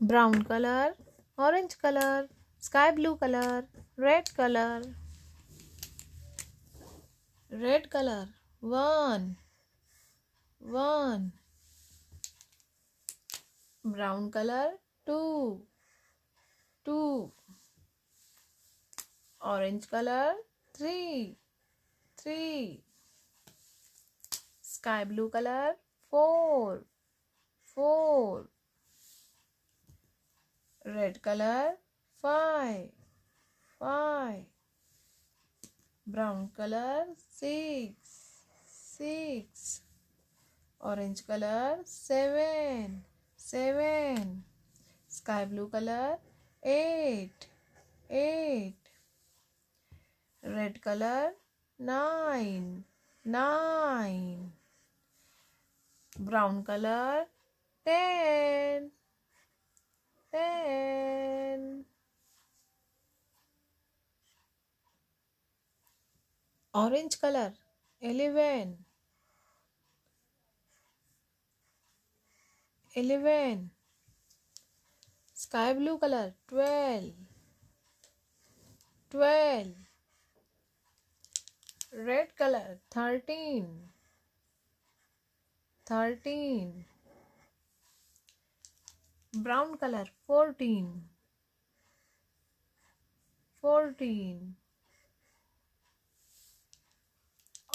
brown color, orange color, sky blue color, red color. Red color. 1, 1. Brown color. 2, 2. Orange color. 3, 3. Sky blue color. 4, 4. red color 5 5 brown color 6 6 orange color 7 7 sky blue color 8 8 red color 9 9 brown color orange colour eleven eleven sky blue colour twelve twelve red colour thirteen thirteen brown colour fourteen fourteen